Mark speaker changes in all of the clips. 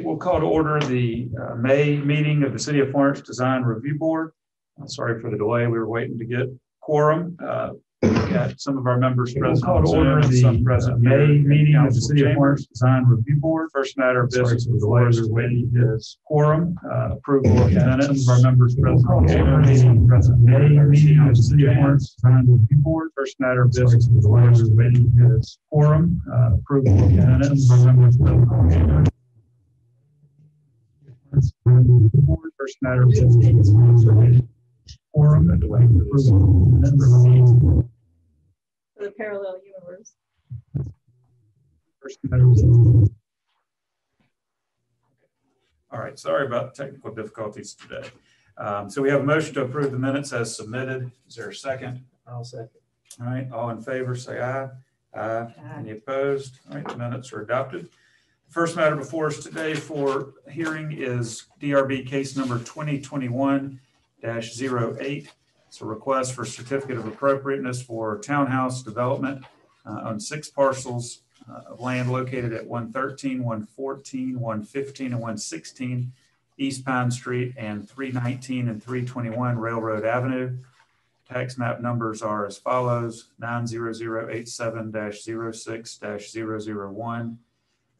Speaker 1: We'll call to order the uh, May meeting of the City of Florence Design Review Board. I'm sorry for the delay. We were waiting to get quorum. Uh, we've Got some of our members
Speaker 2: We'll
Speaker 1: present.
Speaker 2: call to order the
Speaker 1: some
Speaker 2: uh, May meeting of the City of. Florence Design Review Board.
Speaker 1: First matter of business
Speaker 2: the
Speaker 1: before us
Speaker 2: delay. We're waiting
Speaker 1: is quorum, uh, approval of minutes.
Speaker 2: Some of our members present.
Speaker 1: We'll call to order the
Speaker 2: Present.
Speaker 1: present
Speaker 2: May meeting of the City of Florence Design Review Board.
Speaker 1: First matter of business before us
Speaker 2: We're waiting.
Speaker 1: is quorum, uh, approval of minutes.
Speaker 2: Some of our members present. Board.
Speaker 1: First matter of business before us
Speaker 2: We're waiting.
Speaker 1: quorum and delay for
Speaker 3: for the parallel universe.
Speaker 1: First matter of business. All right, sorry about technical difficulties today. Um, So we have a motion to approve the minutes as submitted. Is there a second?
Speaker 4: I'll second.
Speaker 1: All right, all in favor, say aye. Aye. Any opposed? All right, the minutes are adopted. First matter before us today for hearing is DRB case number 2021-08. It's a request for certificate of appropriateness for townhouse development uh, on six parcels uh, of land located at 113, 114, 115, and 116 East Pine Street and 319 and 321 Railroad Avenue. Tax map numbers are as follows, nine zero zero eight seven 6 one 90087 6 2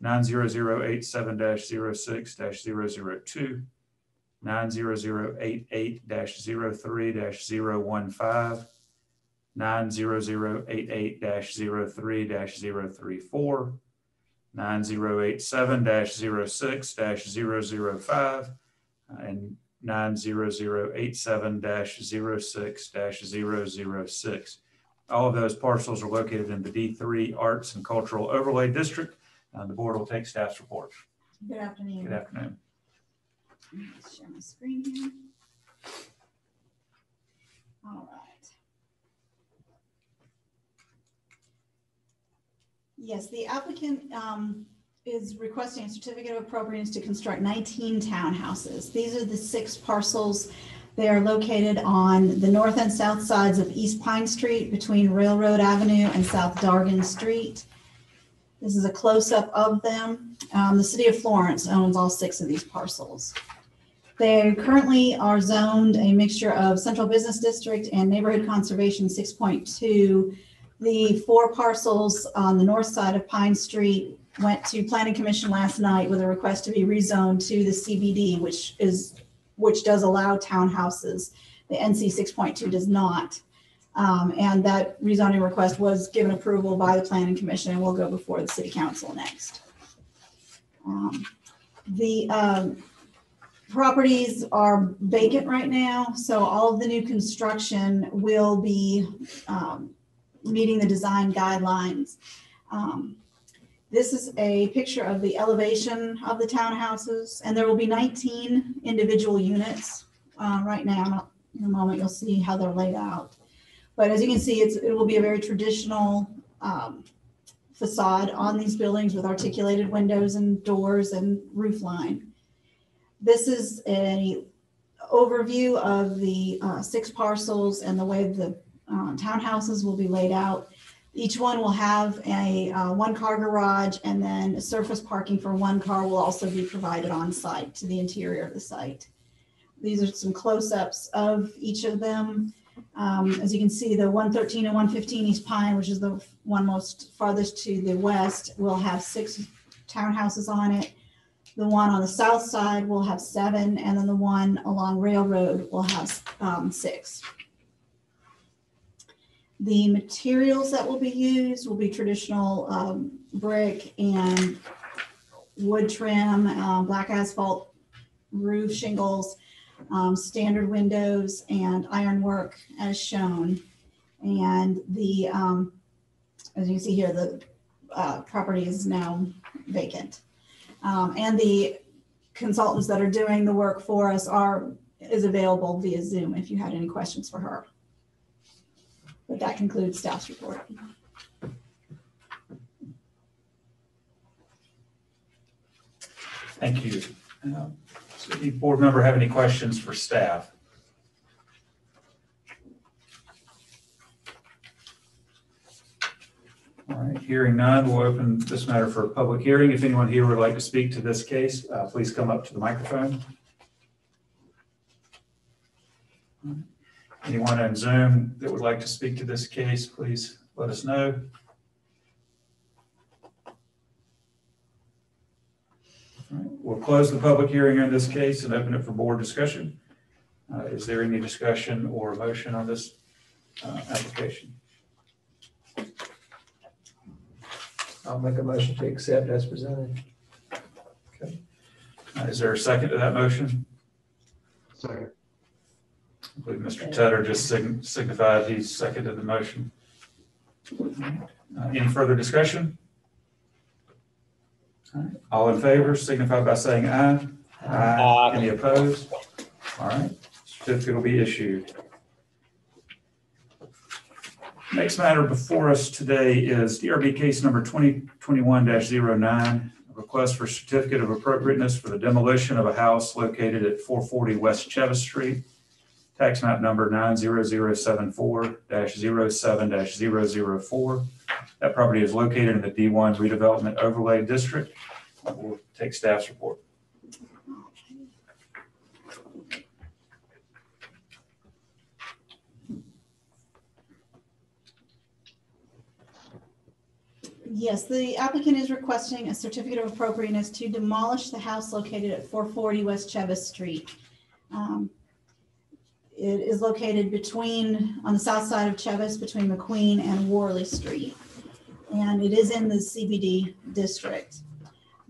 Speaker 1: 90088 3 15 90088 3 34 9087 6 5 and nine zero zero eight seven 6 6 All of those parcels are located in the D three Arts and Cultural Overlay District. Uh, the board will take staff's report.
Speaker 3: Good afternoon.
Speaker 1: Good afternoon.
Speaker 3: Let's Share my screen here. All right. Yes, the applicant um, is requesting a certificate of appropriateness to construct 19 townhouses. These are the six parcels. They are located on the north and south sides of East Pine Street between Railroad Avenue and South Dargan Street. This is a close-up of them. Um, The city of Florence owns all six of these parcels. They currently are zoned a mixture of central business district and neighborhood conservation 6.2. The four parcels on the north side of Pine Street went to planning commission last night with a request to be rezoned to the CBD, which is, which does allow townhouses. The NC 6.2 does not. Um, and that rezoning request was given approval by the planning commission and will go before the city council next. Um, The, um, properties are vacant right now, so all of the new construction will be, um, meeting the design guidelines. Um, This is a picture of the elevation of the townhouses, and there will be nineteen individual units, uh, right now. In a moment, you'll see how they're laid out. But as you can see, it's, it will be a very traditional, um, facade on these buildings with articulated windows and doors and roof line. This is an overview of the, uh, six parcels and the way the, uh, townhouses will be laid out. Each one will have a, uh, one-car garage and then surface parking for one car will also be provided on site to the interior of the site. These are some close-ups of each of them. Um, as you can see, the one thirteen and one fifteen East Pine, which is the one most farthest to the west, will have six townhouses on it. The one on the south side will have seven, and then the one along Railroad will have, um, six. The materials that will be used will be traditional, um, brick and wood trim, uh, black asphalt roof shingles, um, standard windows and ironwork as shown. And the, um, as you see here, the, uh, property is now vacant. Um, and the consultants that are doing the work for us are, is available via Zoom if you had any questions for her. But that concludes staff's report.
Speaker 1: Thank you. Uh, So any board member have any questions for staff? All right, Hearing none, we'll open this matter for a public hearing. If anyone here would like to speak to this case, uh, please come up to the microphone. Anyone on Zoom that would like to speak to this case, please let us know. Right, We'll close the public hearing on this case and open it for board discussion. Uh, Is there any discussion or motion on this uh, application?
Speaker 4: I'll make a motion to accept as presented.
Speaker 1: Okay. Uh, Is there a second to that motion?
Speaker 2: Second.
Speaker 1: I believe Mr. Tedder just sign- signified he's seconded the motion. Uh, Any further discussion? All in favor signify by saying aye.
Speaker 5: Aye.
Speaker 1: Any opposed? All right, certificate will be issued. Next matter before us today is DRB case number 2021-09, a request for certificate of appropriateness for the demolition of a house located at 440 West Cheves Street, tax map number 90074-07-004. That property is located in the D1 redevelopment overlay district. We'll take staff's report.
Speaker 3: Yes, the applicant is requesting a certificate of appropriateness to demolish the house located at four forty West Cheves Street. Um, It is located between, on the south side of Cheves, between McQueen and Worley Street. And it is in the CBD district.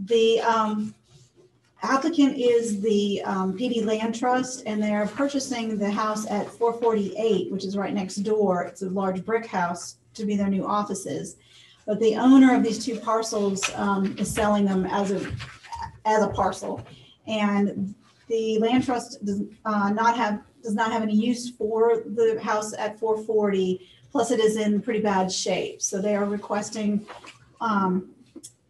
Speaker 3: The um, applicant is the um, Pee Dee Land Trust, and they are purchasing the house at four forty-eight, which is right next door. It's a large brick house to be their new offices. But the owner of these two parcels um, is selling them as a, as a parcel. And the land trust does uh, not have, does not have any use for the house at four forty. Plus it is in pretty bad shape. So they are requesting um,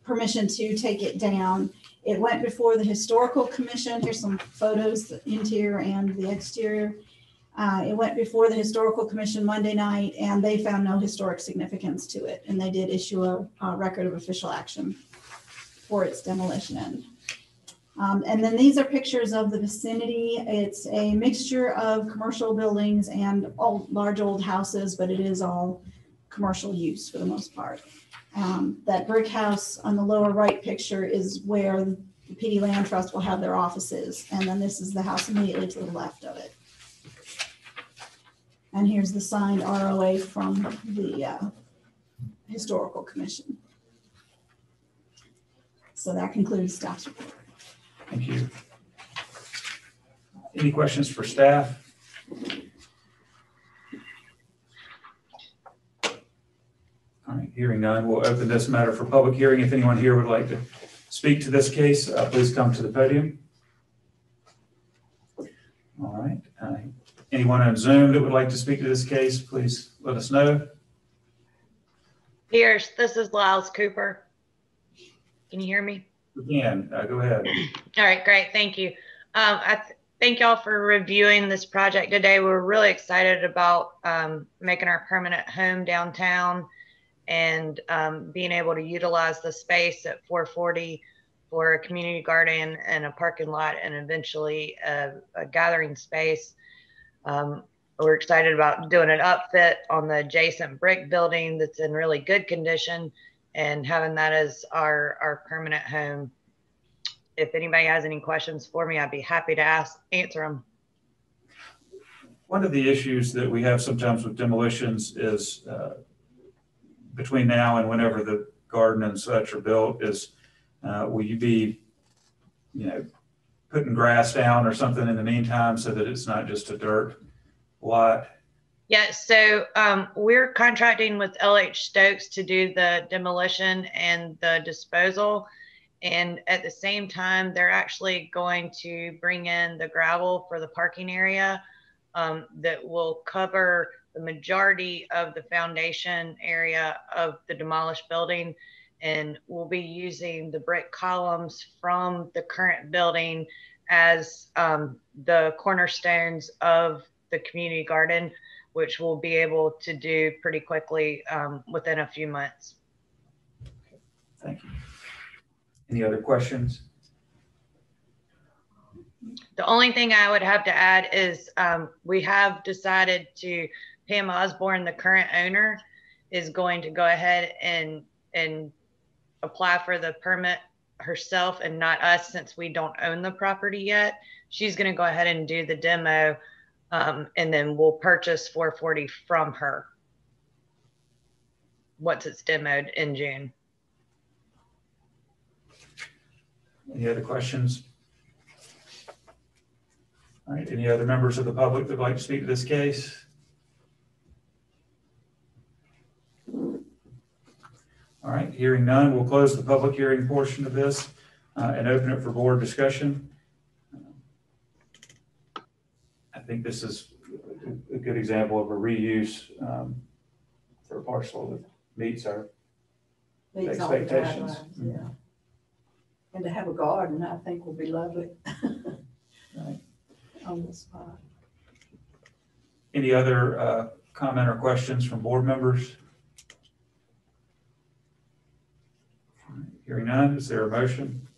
Speaker 3: permission to take it down. It went before the historical commission. Here's some photos, the interior and the exterior. Uh, it went before the historical commission Monday night and they found no historic significance to it. And they did issue a, a record of official action for its demolition. Um, and then these are pictures of the vicinity. It's a mixture of commercial buildings and old, large old houses, but it is all commercial use for the most part. Um, that brick house on the lower right picture is where the Pee Dee Land Trust will have their offices. And then this is the house immediately to the left of it. And here's the signed ROA from the uh, Historical Commission. So that concludes staff's report.
Speaker 1: Thank you. Any questions for staff? All right, hearing none, we'll open this matter for public hearing. If anyone here would like to speak to this case, uh, please come to the podium. All right, uh, anyone on Zoom that would like to speak to this case, please let us know.
Speaker 6: Pierce, this is Lyles Cooper. Can you hear me?
Speaker 1: Again, uh, go ahead.
Speaker 6: All right, great. Thank you. Um, I th- thank y'all for reviewing this project today. We're really excited about um, making our permanent home downtown and um, being able to utilize the space at 440 for a community garden and a parking lot and eventually a, a gathering space. Um, we're excited about doing an upfit on the adjacent brick building that's in really good condition and having that as our, our permanent home. If anybody has any questions for me, I'd be happy to ask, answer them.
Speaker 1: One of the issues that we have sometimes with demolitions is uh, between now and whenever the garden and such are built is, uh, will you be, you know, putting grass down or something in the meantime so that it's not just a dirt lot?
Speaker 6: Yeah, so um, we're contracting with LH Stokes to do the demolition and the disposal. And at the same time, they're actually going to bring in the gravel for the parking area um, that will cover the majority of the foundation area of the demolished building. And we'll be using the brick columns from the current building as um, the cornerstones of the community garden which we'll be able to do pretty quickly um, within a few months.
Speaker 1: Thank you. Any other questions?
Speaker 6: The only thing I would have to add is um, we have decided to Pam Osborne, the current owner, is going to go ahead and and apply for the permit herself and not us since we don't own the property yet. She's going to go ahead and do the demo, um, and then we'll purchase 440 from her once it's demoed in June.
Speaker 1: Any other questions? All right, any other members of the public that would like to speak to this case? All right, hearing none, we'll close the public hearing portion of this uh, and open it for board discussion. I think this is a good example of a reuse um, for a parcel that meets our,
Speaker 5: Meets all the
Speaker 1: Expectations.
Speaker 5: guidelines, Yeah. And to have a garden, I think will be lovely.
Speaker 1: Right.
Speaker 5: On the spot.
Speaker 1: any other uh, comment or questions from board members? Hearing none, is there a motion?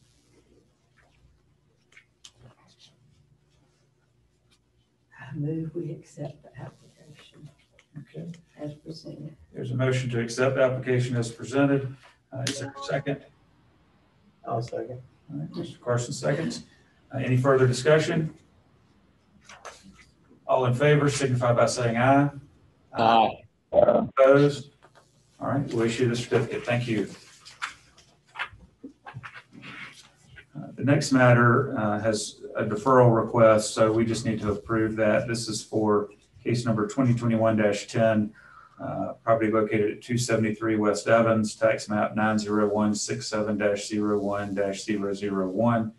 Speaker 5: Move we accept the application
Speaker 1: Okay,
Speaker 5: as presented.
Speaker 1: there's a motion to accept the application as presented. Uh, Is there a second?
Speaker 4: I'll second.
Speaker 1: All right, Mr. Carson seconds. Uh, Any further discussion? All in favor signify by saying aye.
Speaker 7: Aye.
Speaker 1: Opposed? All right, we'll issue the certificate. Thank you. Uh, The next matter uh, has a deferral request, so we just need to approve that. This is for case number 2021-10, uh, property located at 273 West Evans, tax map 90167-01-001.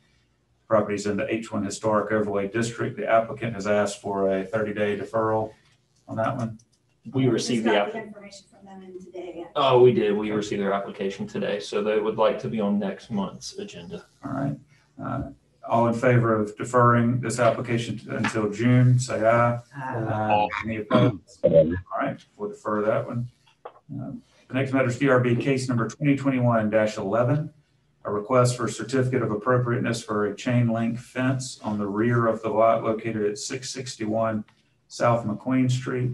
Speaker 1: Properties in the H1 Historic Overlay District. The applicant has asked for a 30-day deferral on that one.
Speaker 7: We received the,
Speaker 3: Just
Speaker 7: app-
Speaker 3: got Information from them in today.
Speaker 7: oh, we did. We received their application today, so they would like to be on next month's agenda.
Speaker 1: All right. Uh, All in favor of deferring this application until June, say aye. Aye. Any opposed? All right, we'll defer that one. Um, The next matter is DRB case number 2021-11, a request for certificate of appropriateness for a chain link fence on the rear of the lot located at 661 South McQueen Street,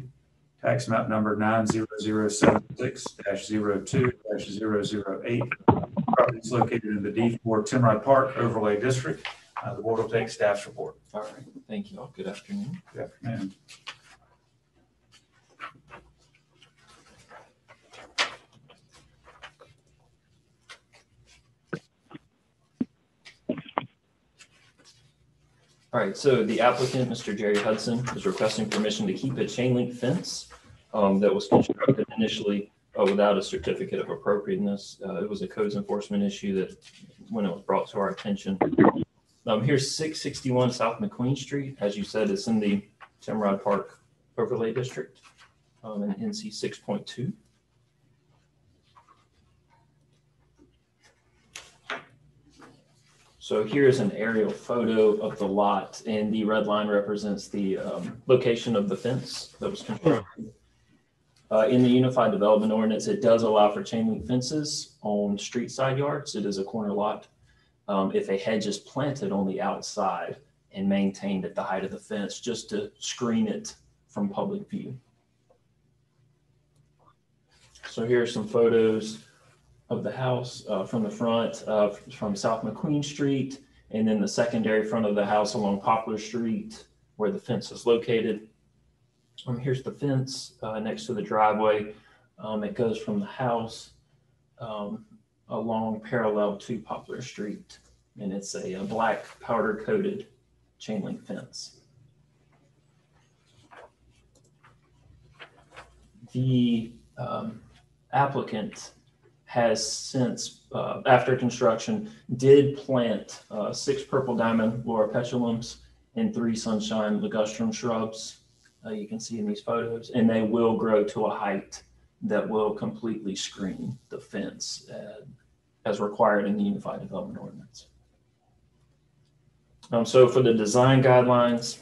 Speaker 1: tax map number 90076-02-008. Property is located in the D4 Timrod Park Overlay District. Uh, The board will take staff's report.
Speaker 7: All right, thank you all. Good afternoon.
Speaker 1: Good afternoon.
Speaker 7: All right, so the applicant, Mr. Jerry Hudson, is requesting permission to keep a chain link fence um, that was constructed initially uh, without a certificate of appropriateness. Uh, It was a codes enforcement issue that, when it was brought to our attention. Um, Here's 661 South McQueen Street. As you said, it's in the Timrod Park Overlay District um, in NC 6.2. So here's an aerial photo of the lot, and the red line represents the um, location of the fence that was constructed. Uh, In the Unified Development Ordinance, it does allow for chain link fences on street side yards. It is a corner lot. Um, If a hedge is planted on the outside and maintained at the height of the fence, just to screen it from public view. So here are some photos of the house uh, from the front, uh, from South McQueen Street, and then the secondary front of the house along Poplar Street where the fence is located. Um, here's the fence uh, next to the driveway. Um, it goes from the house um, along parallel to Poplar Street, and it's a, a black powder coated chain link fence. The um, applicant has since, uh, after construction, did plant uh, six purple diamond loropetalums and three sunshine ligustrum shrubs. Uh, you can see in these photos, and they will grow to a height that will completely screen the fence uh, as required in the Unified Development Ordinance. Um, so for the design guidelines,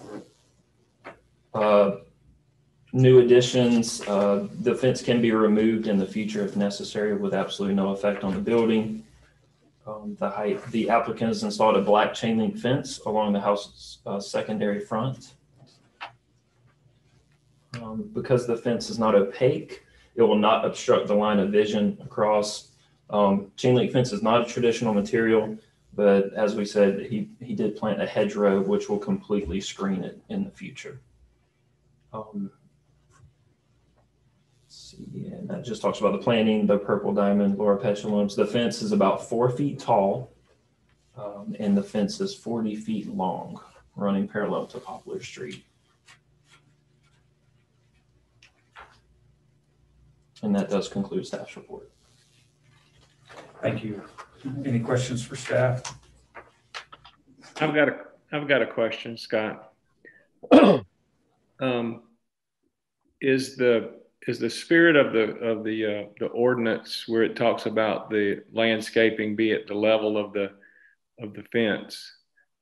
Speaker 7: uh, new additions, uh, the fence can be removed in the future if necessary with absolutely no effect on the building. Um, the height, the applicant has installed a black chain link fence along the house's, uh, secondary front. Um, because the fence is not opaque, it will not obstruct the line of vision across. Um, chain link fence is not a traditional material, but as we said, he, he did plant a hedgerow, which will completely screen it in the future. Um, see, and that just talks about the planting, the purple diamond, Loropetalums. The fence is about four feet tall. Um, and the fence is forty feet long, running parallel to Poplar Street. And that does conclude staff's report.
Speaker 1: Thank you. Any questions for staff?
Speaker 8: I've got a, I've got a question, Scott. Um, Is the, is the spirit of the, of the, uh, the ordinance where it talks about the landscaping be at the level of the, of the fence?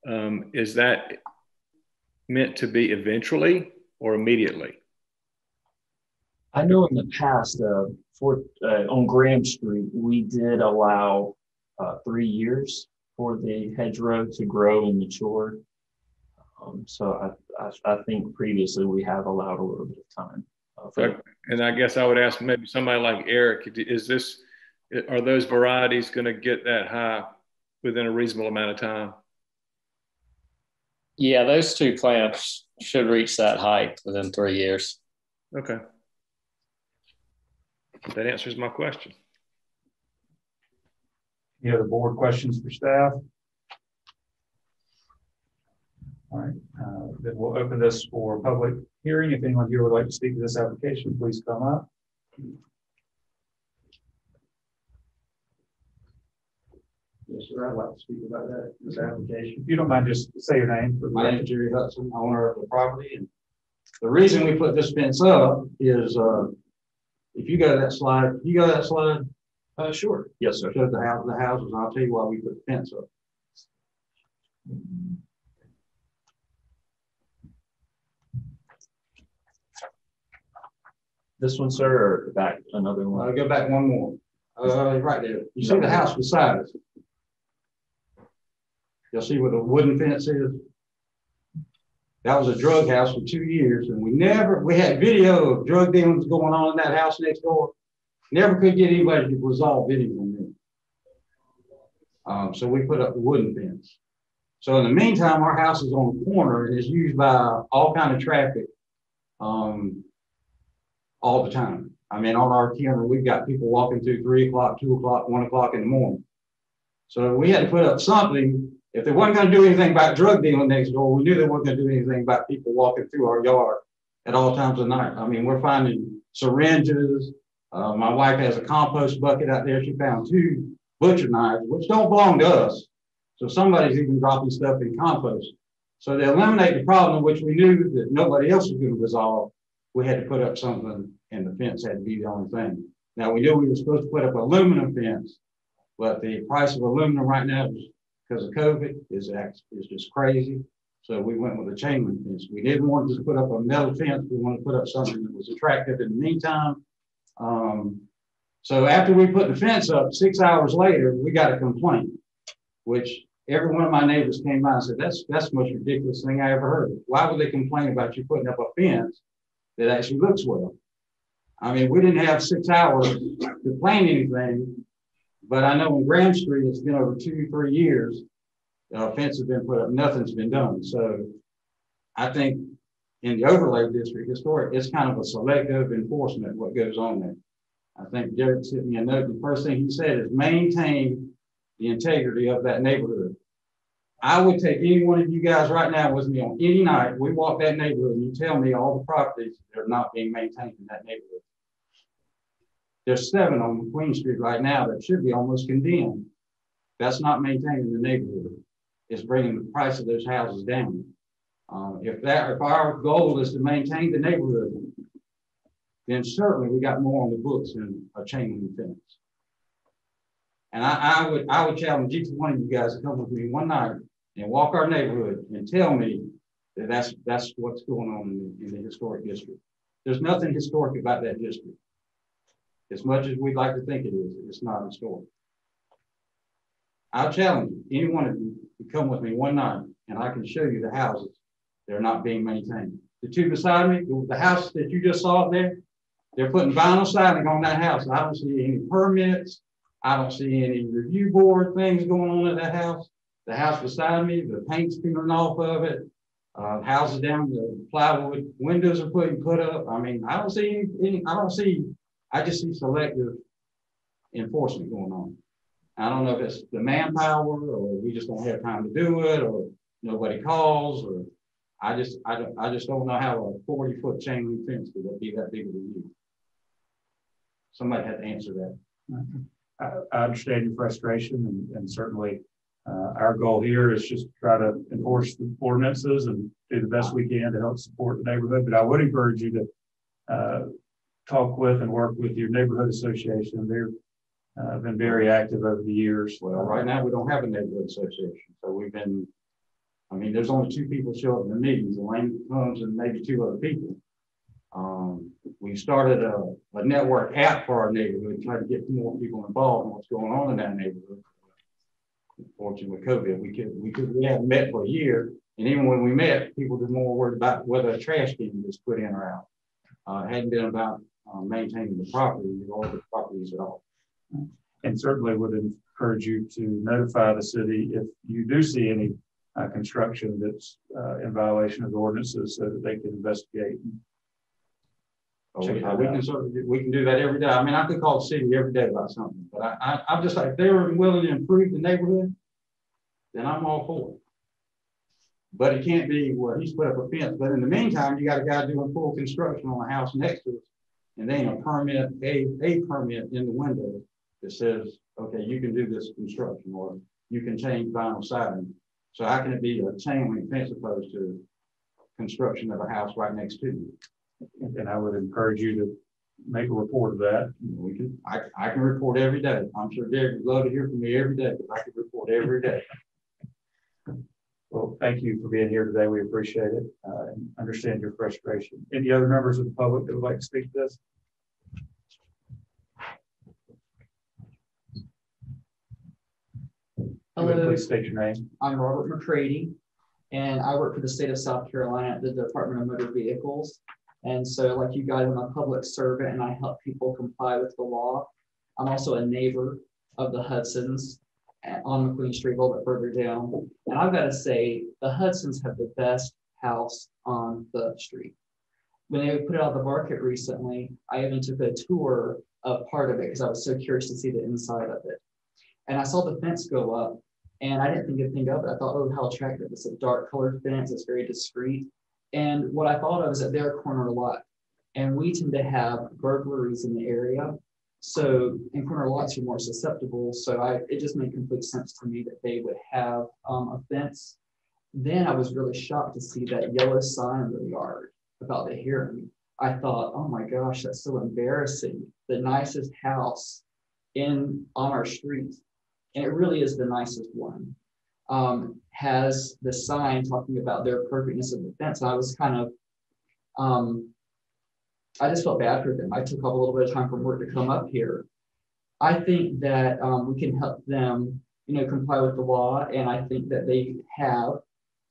Speaker 8: Um, is that meant to be eventually or immediately?
Speaker 7: I know in the past, uh, for, uh, on Graham Street, we did allow, uh, three years for the hedgerow to grow and mature. Um, so I, I, I think previously we have allowed a little bit of time. uh, for
Speaker 8: Okay. And I guess I would ask maybe somebody like Eric, is this, are those varieties going to get that high within a reasonable amount of time?
Speaker 9: Yeah, those two plants should reach that height within three years.
Speaker 8: Okay. That answers my question.
Speaker 1: Any other board questions for staff? All right, uh, then we'll open this for public hearing. If anyone here would like to speak to this application, please come up.
Speaker 10: Yes, sir, I'd like to speak about that, this application.
Speaker 1: If you don't mind, just say your name. for the
Speaker 10: My name is Jerry Hudson, owner of the property, and the reason we put this fence up is, uh, if you go to that slide, you go to that slide,
Speaker 7: Uh, sure. Yes, sir.
Speaker 10: shows the house, the houses, I'll tell you why we put the fence up.
Speaker 7: This one, sir, or back another
Speaker 10: Uh,
Speaker 7: one?
Speaker 10: go back one more, uh, right there, you see the house beside us? You'll see where the wooden fence is? That was a drug house for two years, and we never, we had video of drug dealings going on in that house next door. Never could get anybody to resolve anything. Um, so we put up wooden fence. So in the meantime, our house is on the corner and is used by all kind of traffic. Um, all the time. I mean, on our camera, we've got people walking through three o'clock, two o'clock, one o'clock in the morning. So we had to put up something. If they weren't gonna do anything about drug dealing next door, we knew they weren't gonna do anything about people walking through our yard at all times of night. I mean, we're finding syringes. Uh, my wife has a compost bucket out there. She found two butcher knives, which don't belong to us. So somebody's even dropping stuff in compost. So to eliminate the problem, which we knew that nobody else was gonna resolve, we had to put up something and the fence had to be the only thing. Now, we knew we were supposed to put up aluminum fence, but the price of aluminum right now, because of COVID, is is just crazy. So we went with a chain link fence. We didn't want to put up a metal fence. We wanted to put up something that was attractive in the meantime. Um, so after we put the fence up, six hours later, we got a complaint, which every one of my neighbors came by and said, that's, that's the most ridiculous thing I ever heard. Why would they complain about you putting up a fence that actually looks well? I mean, we didn't have six hours to plan anything, but I know on Graham Street, it's been over two, three years. Uh, fence has been put up, nothing's been done. So I think in the overlay district, historic, it's kind of a selective enforcement, what goes on there. I think Derek sent me a note. The first thing he said is maintain the integrity of that neighborhood. I would take any one of you guys right now with me on any night. We walk that neighborhood and you tell me all the properties that are not being maintained in that neighborhood. There's seven on Queen Street right now that should be almost condemned. That's not maintaining the neighborhood. It's bringing the price of those houses down. Uh, if that, if our goal is to maintain the neighborhood, then certainly we got more on the books than a chain link fence. And I, I would, I would challenge each one of you guys to come with me one night and walk our neighborhood and tell me that that's, that's what's going on in the, in the historic district. There's nothing historic about that district. As much as we'd like to think it is, it's not historic. I'll challenge you, any one of you, to come with me one night and I can show you the houses. They're not being maintained. The two beside me, the- house that you just saw there, they're putting vinyl siding on that house. I don't see any permits. I don't see any review board things going on at that house. The house beside me, the paint's peeling off of it. Uh, houses down, the plywood windows are putting put up. I mean, I don't see any, I don't see, I just see selective enforcement going on. I don't know if it's the manpower or we just don't have time to do it or nobody calls or I just, I don't, I just don't know how a forty foot chain link fence could be that big of a deal. Somebody had to answer that.
Speaker 1: I, I understand your frustration and, and certainly, uh, our goal here is just to try to enforce the ordinances and do the best we can to help support the neighborhood. But I would encourage you to, uh, talk with and work with your neighborhood association. They've uh, been very active over the years.
Speaker 10: Well, right now, we don't have a neighborhood association, so we've been, I mean, there's only two people show up in the meetings, Elaine Combs and maybe two other people. Um, we started a, a network app for our neighborhood, try to get more people involved in what's going on in that neighborhood. Unfortunately, with COVID, we could, we could, we hadn't met for a year, and even when we met, people were more worried about whether a trash can was put in or out. Uh, it hadn't been about, uh, maintaining the property or the properties at all.
Speaker 1: And certainly would encourage you to notify the city if you do see any uh, construction that's uh, in violation of the ordinances so that they can investigate.
Speaker 10: Oh, we, we can certainly, do- we can do that every day. I mean, I could call the city every day about something, but I, I, I'm just like, if they were willing to improve the neighborhood, then I'm all for it. But it can't be, well, he's put up a fence, but in the meantime, you got a guy doing full construction on a house next to us. And they ain't a permit, a, a permit in the window that says, okay, you can do this construction, or you can change vinyl siding. So how can it be a chain link fence opposed to construction of a house right next to you?
Speaker 1: And I would encourage you to make a report of that.
Speaker 10: We can, I, I can report every day. I'm sure Derek would love to hear from me every day, because I can report every day.
Speaker 1: Well, thank you for being here today. We appreciate it uh, and understand your frustration. Any other members of the public that would like to speak to this?
Speaker 11: Hello.
Speaker 1: Please state your name.
Speaker 11: I'm Robert McCready, and I work for the state of South Carolina at the Department of Motor Vehicles. And so like you guys, I'm a public servant and I help people comply with the law. I'm also a neighbor of the Hudsons on McQueen Street, a little bit further down. And I've got to say, the Hudsons have the best house on the street. When they put it on the market recently, I even took a tour of part of it because I was so curious to see the inside of it. And I saw the fence go up and I didn't think anything of it. I thought, oh, how attractive. It's a dark colored fence. It's very discreet. And what I thought of is that they're a corner lot. And we tend to have burglaries in the area. So, and corner lots are more susceptible. So I, it just made complete sense to me that they would have um, a fence. Then I was really shocked to see that yellow sign in the yard about the hearing. I thought, oh my gosh, that's so embarrassing. The nicest house in on our street and it really is the nicest one, um, has the sign talking about their appropriateness of the fence. I was kind of, um, I just felt bad for them. I took up a little bit of time from work to come up here. I think that um, we can help them, you know, comply with the law, and I think that they have.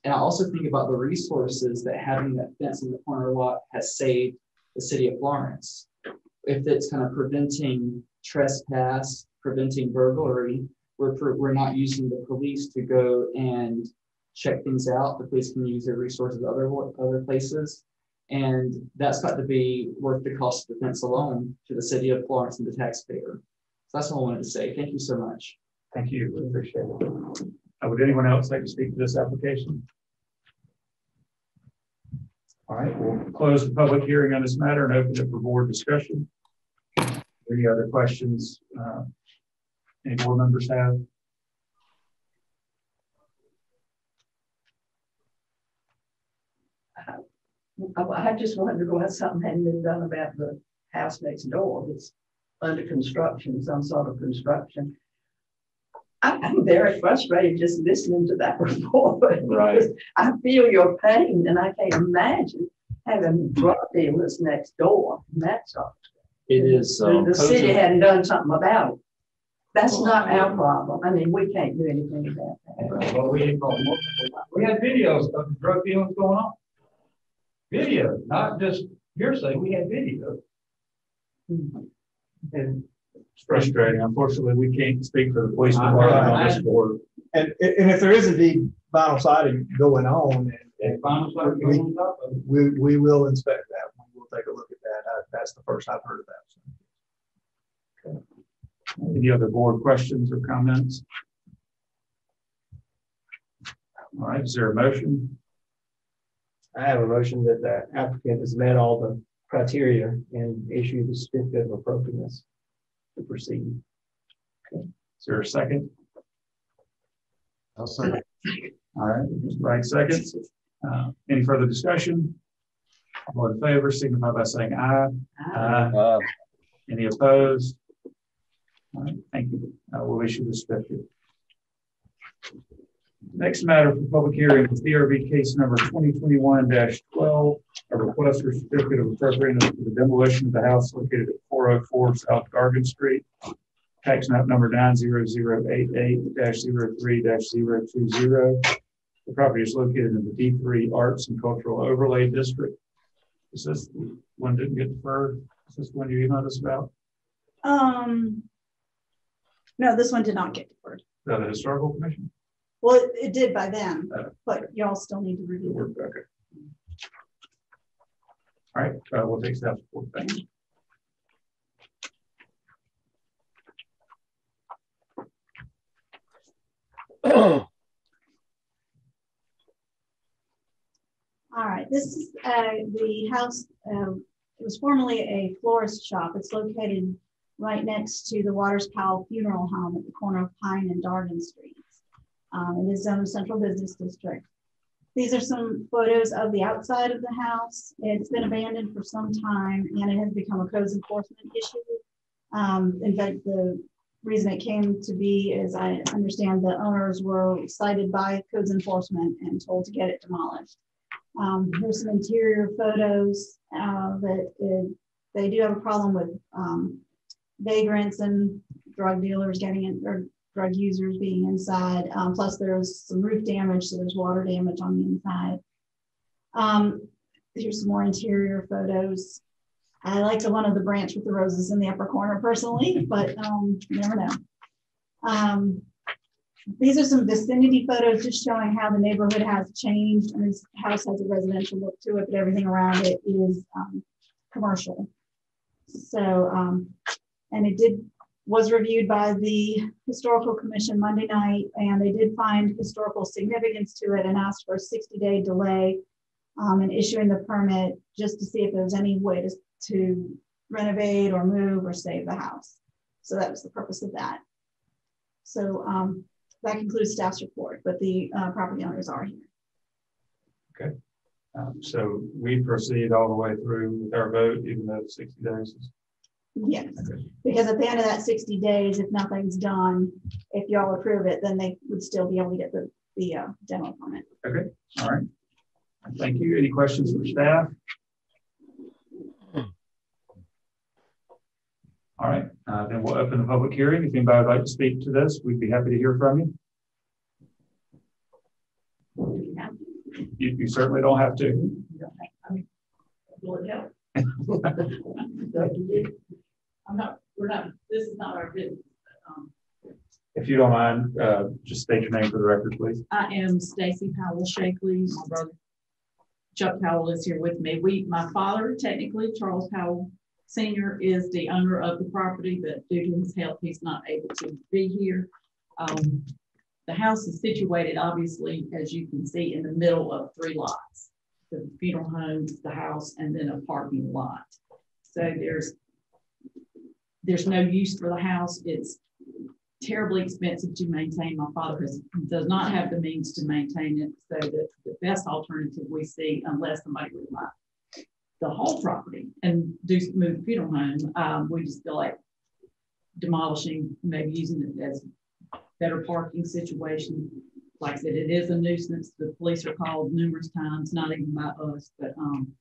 Speaker 11: And I also think about the resources that having that fence in the corner lot has saved the city of Florence. If it's kind of preventing trespass, preventing burglary, we're, we're not using the police to go and check things out. The police can use their resources other, other places. And that's got to be worth the cost of defense alone to the city of Florence and the taxpayer. So that's all I wanted to say. Thank you so much.
Speaker 1: Thank you. We appreciate it. Uh, Would anyone else like to speak to this application? All right, we'll close the public hearing on this matter and open it for board discussion. Any other questions? uh, Any board members have?
Speaker 5: I, I just wanted to why something hadn't been done about the house next door that's under construction, some sort of construction. I, I'm very frustrated just listening to that report.
Speaker 7: Right.
Speaker 5: I feel your pain and I can't imagine having drug dealers next door, and that's all.
Speaker 7: It is.
Speaker 5: The,
Speaker 7: um,
Speaker 5: the city
Speaker 7: codes-
Speaker 5: hadn't done something about it. That's not our problem. I mean, we can't do anything about that.
Speaker 10: Well, we. We had videos of drug dealings going on. Video, not just hearsay, we had video. And
Speaker 1: It's frustrating. Unfortunately, we can't speak for the police department on this board.
Speaker 4: And, and if there is indeed vinyl siding going on,
Speaker 10: and final stuff going on top of it.
Speaker 4: we, we will inspect that. We'll take a look at that. I- That's the first I've heard of that.
Speaker 1: Any other board questions or comments? All right, is there a motion?
Speaker 4: I have a motion that the applicant has met all the criteria and issued the certificate of appropriateness to proceed.
Speaker 1: Is there a second?
Speaker 2: I'll second.
Speaker 1: All right, Mr. Wright seconds. Uh, Any further discussion? All in favor, signify by saying aye. Aye.
Speaker 9: Uh,
Speaker 1: Any opposed? All right, thank you. Uh, We'll issue the certificate. Next matter for public hearing is DRB case number 2021-12, a request for certificate of appropriateness for the demolition of the house located at four oh four South Dargan Street. Tax map number nine zero zero eight eight 3 20 The property is located in the D three Arts and Cultural Overlay District. Is this one didn't get deferred? Is this one you emailed us about?
Speaker 3: Um, no, this one did not get deferred.
Speaker 1: Is that the historical commission?
Speaker 3: Well, it, it did by them,
Speaker 1: Uh.
Speaker 3: but y'all still need to review it.
Speaker 1: Okay. All right, uh, we'll take steps forward. Thank you.
Speaker 3: All right, this is uh, the house, um, it was formerly a florist shop. It's located right next to the Waters Powell Funeral Home at the corner of Pine and Dargan Streets. Um, It is zoned Central Business District. These are some photos of the outside of the house. It's been abandoned for some time and it has become a codes enforcement issue. Um, In fact, the reason it came to be is I understand the owners were cited by codes enforcement and told to get it demolished. Um, here's some interior photos uh, that it, they do have a problem with um, vagrants and drug dealers getting in or drug users being inside. Um, plus, there's some roof damage, so there's water damage on the inside. Um, here's some more interior photos. I like the one of the branch with the roses in the upper corner personally, but um, you never know. Um, these are some vicinity photos just showing how the neighborhood has changed. And this house has a residential look to it, but everything around it is um, commercial. So, um, and it did, was reviewed by the Historical Commission Monday night, and they did find historical significance to it and asked for a 60 day delay um, in issuing the permit just to see if there's any way to, to renovate or move or save the house. So that was the purpose of that. So um, that concludes staff's report, but the uh, property owners are here.
Speaker 1: Um, So we proceed all the way through with our vote, even though it's sixty days. is-
Speaker 3: Yes, because at the end of that 60 days, if nothing's done, if y'all approve it, then they would still be able to get the, the uh, demo permit.
Speaker 1: All right. Thank you. Any questions from staff? All right, uh, then we'll open the public hearing. If anybody would like to speak to this, we'd be happy to hear from you. You, you certainly don't have to.
Speaker 5: Will it help?
Speaker 12: I'm not, we're not, this is not our business. but, um,
Speaker 1: If you don't mind, uh, just state your name for the record, please.
Speaker 12: I am Stacy Powell Shakley. My brother Chuck Powell is here with me. We, my father, technically Charles Powell Senior is the owner of the property, but due to his health, he's not able to be here. Um, the house is situated, obviously, as you can see, in the middle of three lots. The funeral home, the house, and then a parking lot. So there's there's no use for the house. It's terribly expensive to maintain. My father has, does not have the means to maintain it. So the, the best alternative we see, unless somebody would buy the whole property and do move the funeral home, um, we just feel like demolishing, maybe using it as better parking situation. Like I said, it is a nuisance. The police are called numerous times, not even by us, but um,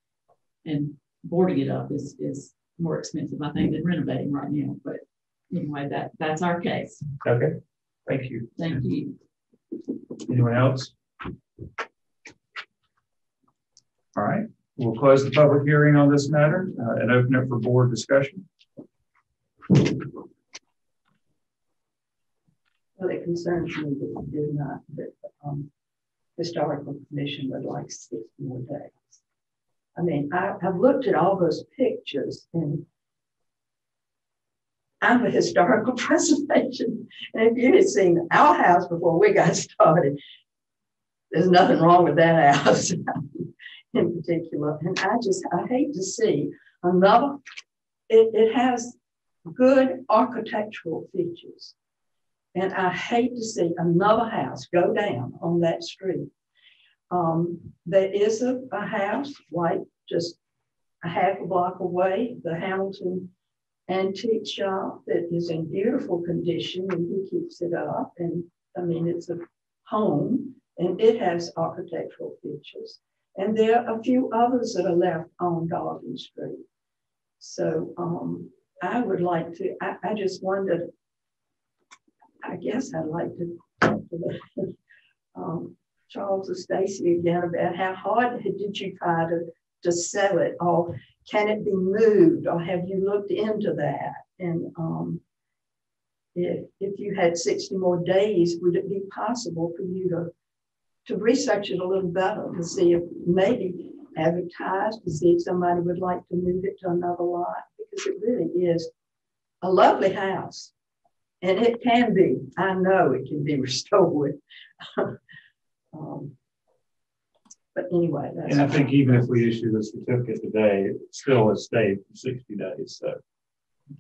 Speaker 12: and boarding it up is, is more expensive, I think, than renovating right now, but anyway, that, that's our case.
Speaker 1: Okay, thank you.
Speaker 12: Thank you.
Speaker 1: Anyone else? All right, we'll close the public hearing on this matter uh, and open it for board discussion.
Speaker 5: Well, it concerns me that we did not, that, um, historical commission would like six more days. I mean, I, I've looked at all those pictures and I'm a historical preservation. And if you had seen our house before we got started, there's nothing wrong with that house in particular. And I just, I hate to see another, it, it has good architectural features. And I hate to see another house go down on that street. Um, there is a, a house like just a half a block away, the Hamilton Antique Shop that is in beautiful condition and he keeps it up. And I mean, it's a home and it has architectural features. And there are a few others that are left on Dargan Street. So um, I would like to, I, I just wondered, I guess I'd like to um, Charles or Stacy again about how hard did you try to, to sell it or can it be moved or have you looked into that? And um, if, if you had 60 more days, would it be possible for you to, to research it a little better to see if maybe advertise to see if somebody would like to move it to another lot? Because it really is a lovely house. And it can be, I know it can be restored. Um, but anyway, that's.
Speaker 1: And I think even if we issue the certificate today, it still has stayed for sixty days, so.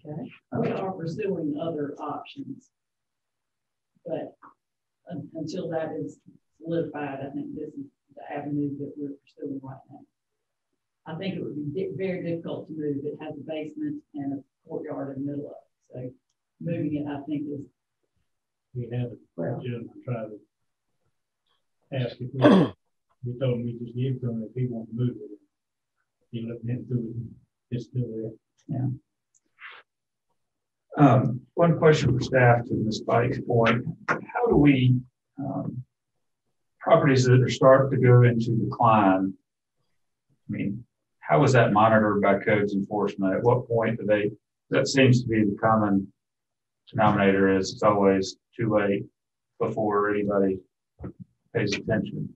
Speaker 5: Okay.
Speaker 12: We are pursuing other options. But un- until that is solidified, I think this is the avenue that we're pursuing right now. I think it would be di- very difficult to move. It has a basement and a courtyard in the middle of it. So moving it, I think is
Speaker 13: We had
Speaker 5: Well.
Speaker 13: a gentleman try to ask if we, we told him we just give to him if he wanted to move it. He looked into it, it's still there.
Speaker 1: Um, one question for staff to Ms. Pike's point, how do we, um, properties that are starting to go into decline, I mean, how is that monitored by codes enforcement? At what point do they, that seems to be the common denominator is it's always too late before anybody pays attention.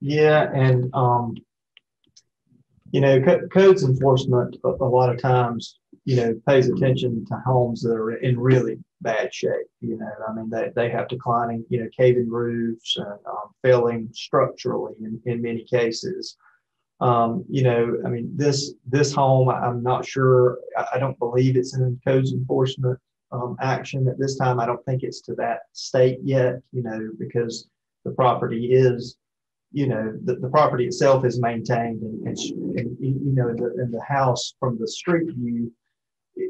Speaker 14: Yeah, and, um, you know, co- codes enforcement a, a lot of times, you know, pays attention to homes that are in really bad shape. You know, I mean, they, they have declining, you know, caving roofs and um, failing structurally in, in many cases. Um, you know, I mean, this this home, I'm not sure. I, I don't believe it's in codes enforcement um, action at this time. I don't think it's to that state yet. You know, because the property is you know, the, the property itself is maintained and, and, and you know, the, and the house from the street view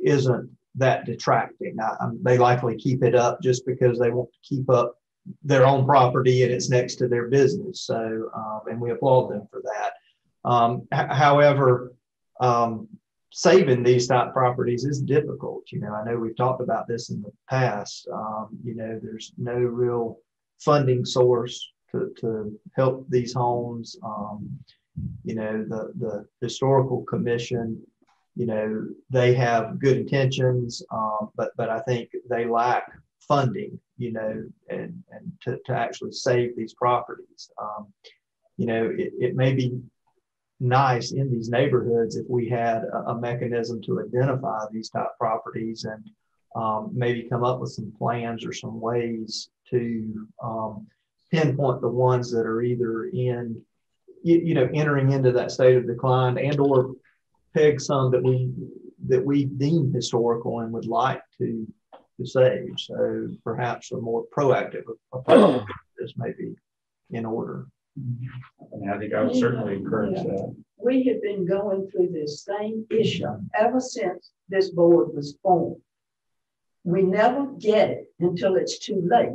Speaker 14: isn't that detracting. I, I'm- they likely keep it up just because they want to keep up their own property and it's next to their business. So, um, and we applaud them for that. Um, h- however, um, saving these type properties is difficult. You know, I know we've talked about this in the past. Um, you know, there's no real funding source to, to help these homes. Um, you know, the, the historical commission, you know, they have good intentions, um, but, but I think they lack funding, you know, and, and to, to actually save these properties. Um, you know, it, it may be nice in these neighborhoods if we had a, a mechanism to identify these type properties and um, maybe come up with some plans or some ways to um, pinpoint the ones that are either in, you, you know, entering into that state of decline and or peg some that we that we deem historical and would like to to save. So perhaps a more proactive approach to this may be in order.
Speaker 1: And I think I would certainly encourage that.
Speaker 5: We have been going through this same issue ever since this board was formed. We never get it until it's too late.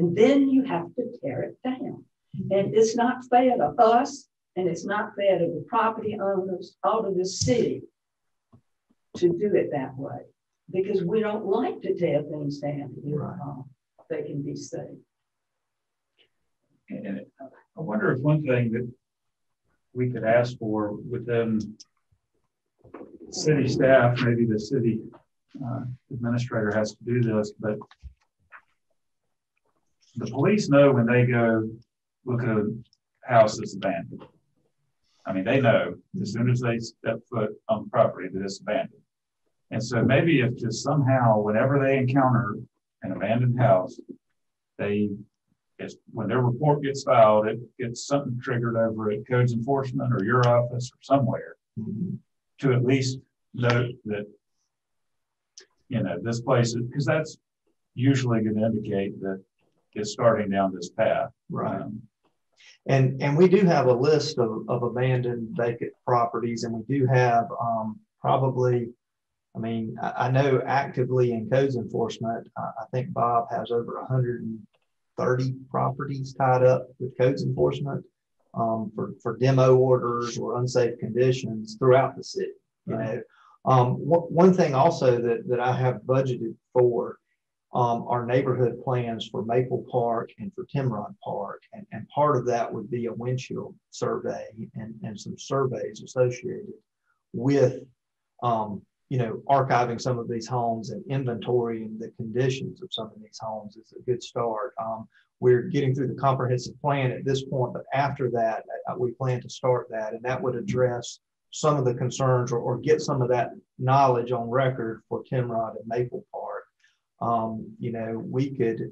Speaker 5: And then you have to tear it down. And it's not fair to us And it's not fair to the property owners or of the city to do it that way. Because we don't like to tear things down if uh, they can be saved.
Speaker 1: And I wonder if one thing that we could ask for within city staff, maybe the city uh, administrator has to do this, but the police know when they go look at a house that's abandoned. I mean, they know as soon as they step foot on property that it's abandoned. And so maybe if just somehow, whenever they encounter an abandoned house, they, it's, when their report gets filed, it gets something triggered over at codes enforcement or your office or somewhere to at least note that, you know, this place, because that's usually going to indicate that it's starting down this path.
Speaker 14: Right.
Speaker 1: Um,
Speaker 14: And, and we do have a list of, of abandoned vacant properties and we do have, um, probably, I mean, I, I know actively in codes enforcement, I, I think Bob has over hundred and thirty properties tied up with codes enforcement, um, for, for demo orders or unsafe conditions throughout the city, you know. Um, one, one thing also that, that I have budgeted for um, our neighborhood plans for Maple Park and for Timrod Park. And, and part of that would be a windshield survey and, and some surveys associated with, um, you know, archiving some of these homes and inventorying the conditions of some of these homes is a good start. Um, we're getting through the comprehensive plan at this point, but after that, uh, we plan to start that, and that would address some of the concerns or, or get some of that knowledge on record for Timrod and Maple Park. Um, you know, we could,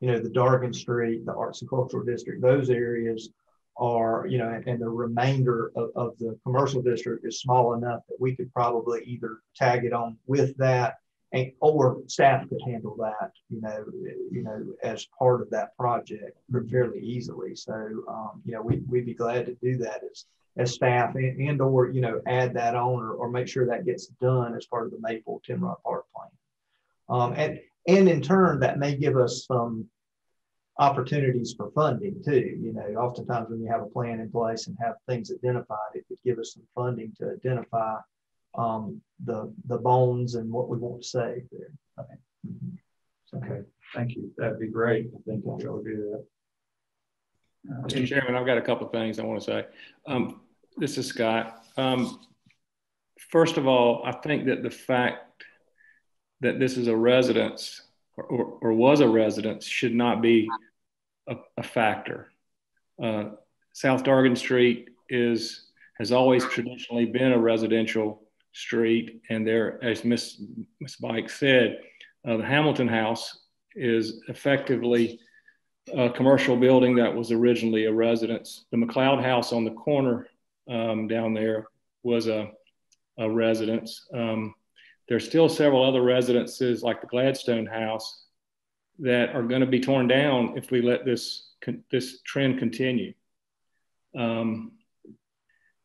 Speaker 14: you know, the Dargan Street, the Arts and Cultural District, those areas are, you know, and, the remainder of, of the commercial district is small enough that we could probably either tag it on with that and, or staff could handle that, you know, you know, as part of that project fairly easily. So, um, you know, we, we'd be glad to do that as, as staff and, and or, you know, add that on or, or make sure that gets done as part of the Maple Timrod Park plan. Um, and, and in turn, that may give us some opportunities for funding too. You know, oftentimes when you have a plan in place and have things identified, it could give us some funding to identify um, the the bones and what we want to save there.
Speaker 1: Okay. Okay, thank you. That'd be great. I think we'll be able do that. Uh,
Speaker 8: Mr. Chairman, I've got a couple of things I want to say. Um, this is Scott. Um, first of all, I think that the fact that this is a residence or, or, or was a residence should not be a, a factor. Uh, South Dargan Street is has always traditionally been a residential street, and there, as Miss Miss Pike said, uh, the Hamilton House is effectively a commercial building that was originally a residence. The McLeod House on the corner um, down there was a, a residence. Um, there's still several other residences like the Gladstone House that are going to be torn down if we let this this trend continue. Um,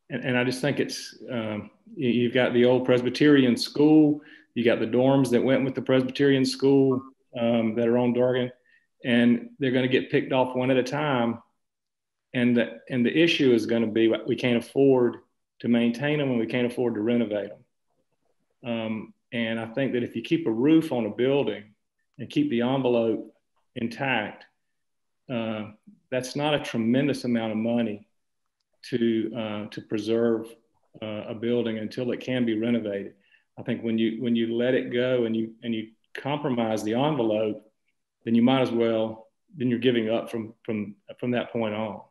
Speaker 8: and, and, I just think it's um, you've got the old Presbyterian school, you got the dorms that went with the Presbyterian school um, that are on Dargan, and they're going to get picked off one at a time. And the, and the issue is going to be we can't afford to maintain them and we can't afford to renovate them. Um, and I think that if you keep a roof on a building and keep the envelope intact, uh, that's not a tremendous amount of money to uh, to preserve uh, a building until it can be renovated. I think when you when you let it go and you and you compromise the envelope, then you might as well then you're giving up from from from that point on.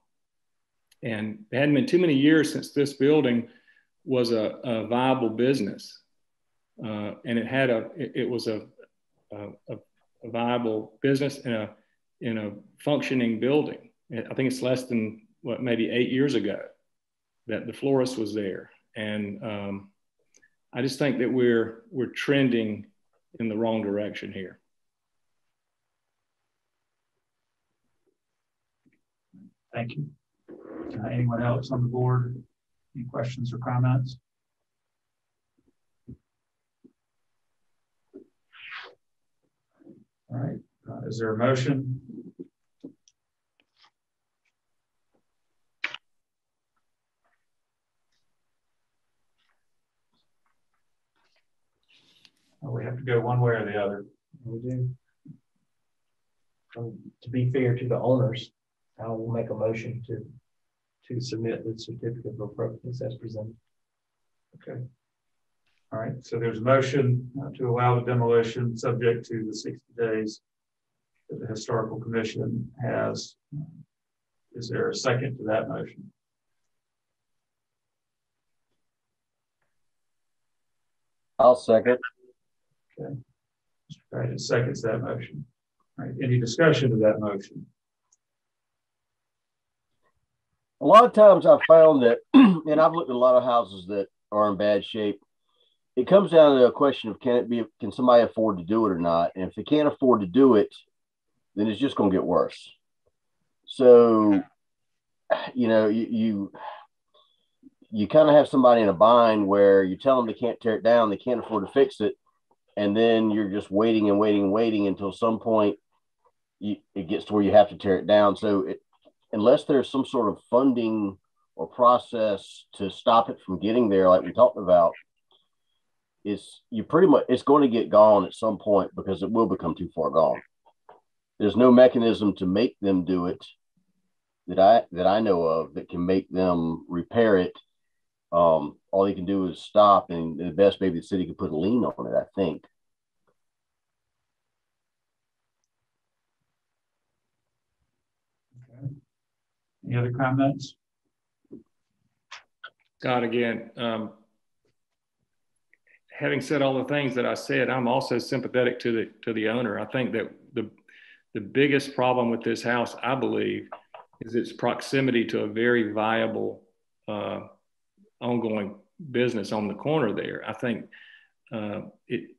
Speaker 8: And it hadn't been too many years since this building was a, a viable business, uh, and it had a it, it was a, a, a viable business in a in a functioning building. I think it's less than what maybe eight years ago that the florist was there, and um, I just think that we're we're trending in the wrong direction here.
Speaker 1: Thank you. Uh, anyone else on the board? Any questions or comments? Is there a motion? Well, we have to go one way or the other.
Speaker 4: We do. Um, to be fair to the owners, I will make a motion to to submit the certificate of appropriateness as presented.
Speaker 1: Okay. All right. So there's a motion uh, to allow the demolition subject to the 60 days the historical commission has. Is there a second to that motion?
Speaker 15: I'll second.
Speaker 1: Okay. Mr. Seconds that motion. All right, any discussion of that motion?
Speaker 15: A lot of times I've found that, and I've looked at a lot of houses that are in bad shape. It comes down to a question of can it be, can somebody afford to do it or not? And if they can't afford to do it, then it's just going to get worse. So, you know, you, you, you kind of have somebody in a bind where you tell them they can't tear it down, they can't afford to fix it, and then you're just waiting and waiting and waiting until some point you, it gets to where you have to tear it down. So, it, unless there's some sort of funding or process to stop it from getting there, like we talked about, it's you pretty much it's going to get gone at some point because it will become too far gone. There's no mechanism to make them do it that I that I know of that can make them repair it. Um, all they can do is stop, and the best maybe the city could put a lien on it. I think.
Speaker 1: Any other comments?
Speaker 8: Scott, again, um, having said all the things that I said, I'm also sympathetic to the to the owner. I think that the biggest problem with this house, I believe, is its proximity to a very viable uh, ongoing business on the corner there. I think uh, it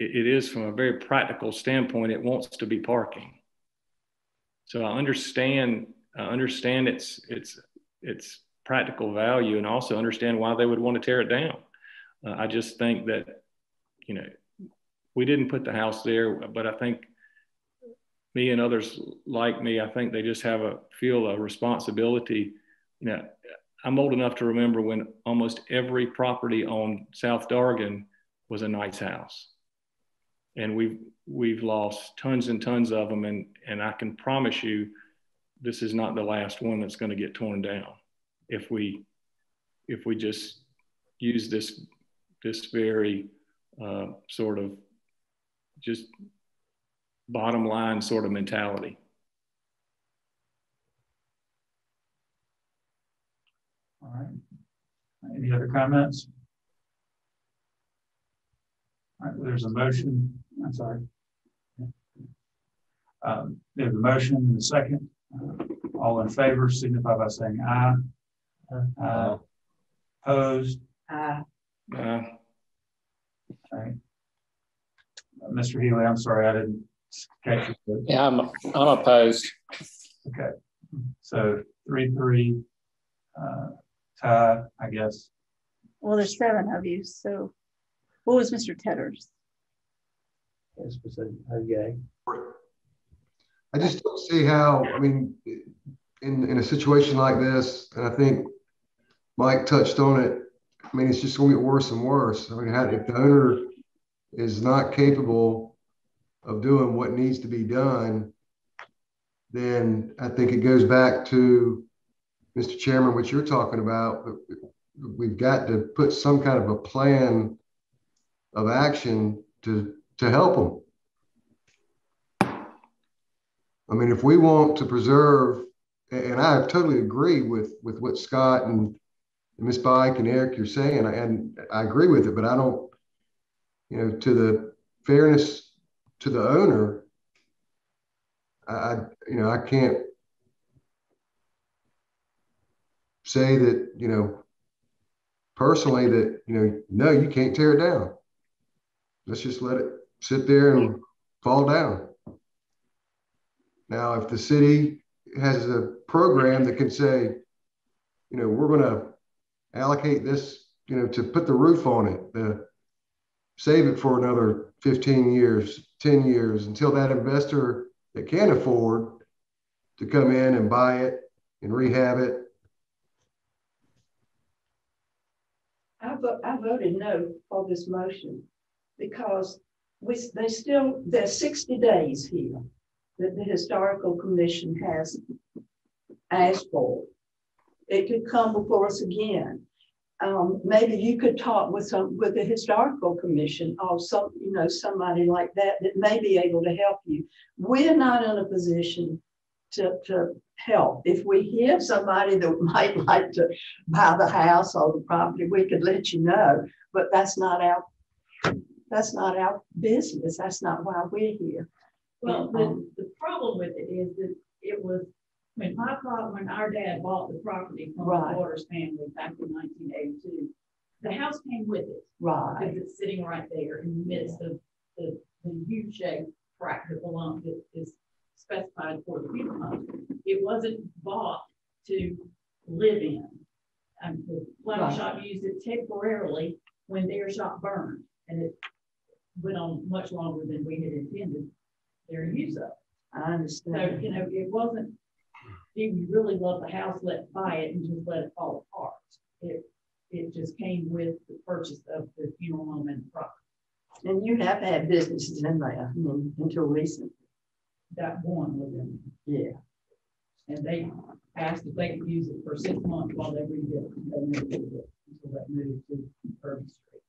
Speaker 8: it is from a very practical standpoint. It wants to be parking. So I understand I understand its its its practical value and also understand why they would want to tear it down. Uh, I just think that, you know, we didn't put the house there, but I think me and others like me, I think they just have a feel a responsibility. You know, I'm old enough to remember when almost every property on South Dargan was a nice house. And we've we've lost tons and tons of them, and and I can promise you, this is not the last one that's going to get torn down if we if we just use this this very uh, sort of just bottom line sort of mentality.
Speaker 1: All right. Any other comments? All right, there's a motion. I'm sorry. Um, there's a motion and a second. Uh, all in favor signify by saying aye. Uh, opposed?
Speaker 5: Aye.
Speaker 8: Uh,
Speaker 1: Okay. Uh, Mr. Healy, I'm sorry, I didn't catch you.
Speaker 9: Yeah, I'm, I'm opposed.
Speaker 1: Okay, so three, three, uh, tie, I guess.
Speaker 16: Well, there's seven of you, so what was Mr. Tedder's?
Speaker 4: Yes, was a, a.
Speaker 2: I just don't see how, I mean, in, in a situation like this, and I think Mike touched on it, I mean, it's just going to get worse and worse. I mean, how, if the owner is not capable of doing what needs to be done, then I think it goes back to, Mr. Chairman, what you're talking about. We've got to put some kind of a plan of action to, to help them. I mean, if we want to preserve, and I totally agree with, with what Scott and Ms. Pike and Eric, you're saying, and I agree with it, but I don't, you know, to the fairness to the owner, I, you know, I can't say that, you know, personally that, you know, no, you can't tear it down. Let's just let it sit there and fall down. Now, if the city has a program that can say, you know, we're going to allocate this, you know, to put the roof on it, the, save it for another 15 years, 10 years until that investor that can afford to come in and buy it and rehab it.
Speaker 5: I, vo- I voted no for this motion because we, they still, there's sixty days here that the historical commission has asked for. It could come before us again. Um, maybe you could talk with some, with the historical commission or some, you know, somebody like that that may be able to help you. We're not in a position to, to help. If we hear somebody that might like to buy the house or the property, we could let you know, but that's not our, that's not our business. That's not why we're here.
Speaker 12: Well,
Speaker 5: Um,
Speaker 12: the, the problem with it is that it was, when my father, when our dad bought the property from the
Speaker 5: Right.
Speaker 12: Waters family back in nineteen eighty-two, the house came with it.
Speaker 5: Right.
Speaker 12: Because it's sitting right there in the midst of the, the U-shaped tract that belongs, that is specified for the funeral home. It wasn't bought to live in. And the flower
Speaker 5: Right.
Speaker 12: shop used it temporarily when their shop burned, and it went on much longer than we had intended their use of.
Speaker 5: I
Speaker 12: So,
Speaker 5: understand.
Speaker 12: you know, it wasn't, if you really love the house, let buy it and just let it fall apart. It, it just came with the purchase of the funeral home and the property.
Speaker 5: And you have had businesses in there, I mean, until recently.
Speaker 12: That one was in,
Speaker 5: Yeah.
Speaker 12: and they asked if they could use it for six months while they rebuilt. it. They never did it until that moved to Irving Street.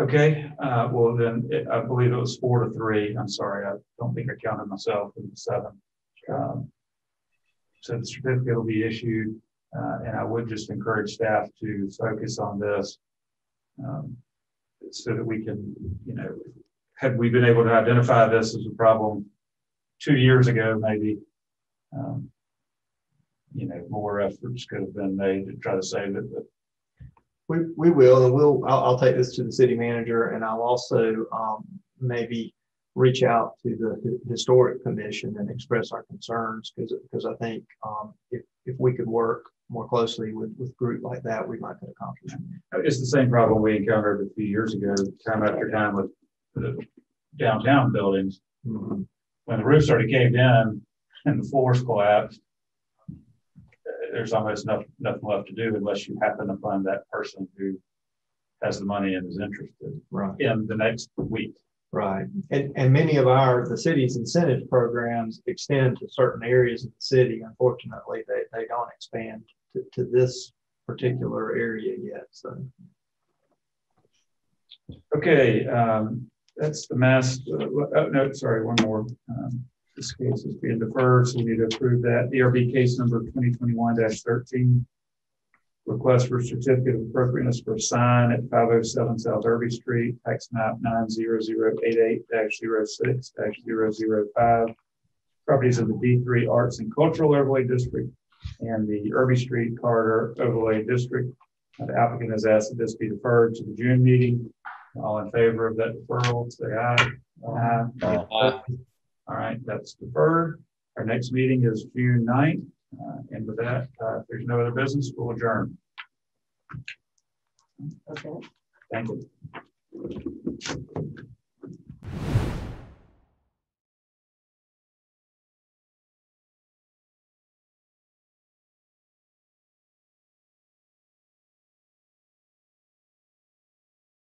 Speaker 1: Okay, uh, well then, it- I believe it was four to three. I'm sorry, I don't think I counted myself in the seven. Um, So the certificate will be issued, uh, and I would just encourage staff to focus on this. um, So that we can, you know, had we been able to identify this as a problem two years ago, maybe. um, You know, more efforts could have been made to try to save it, but
Speaker 14: We, we will, and we'll, I'll, I'll take this to the city manager and I'll also, um, maybe reach out to the historic commission and express our concerns, because, because I think, um, if, if we could work more closely with, with a group like that, we might could accomplish.
Speaker 1: It's the same problem we encountered a few years ago, time after time with the downtown buildings. When the roof started caved in and the floors collapsed, there's almost nothing, nothing left to do unless you happen to find that person who has the money and is interested
Speaker 14: Right.
Speaker 1: in the next week.
Speaker 14: Right. And, and many of our, the city's incentive programs extend to certain areas of the city. Unfortunately, they, they don't expand to, to this particular area yet, so.
Speaker 1: Okay, um, that's the mass, uh, oh, no, sorry, one more. Um, This case is being deferred, so we need to approve that. DRB case number 2021-13, Request for certificate of appropriateness for sign at five oh seven South Irby Street, tax map nine zero zero eight eight 6 5 Properties of the D three Arts and Cultural Overlay District and the Irby Street Corridor Overlay District. The applicant has asked that this be deferred to the June meeting. All in favor of that deferral, say aye. Aye. All right, that's deferred. Our next meeting is June 9th. Uh, and with that, uh, if there's no other business, we'll adjourn.
Speaker 5: Okay.
Speaker 1: Thank you.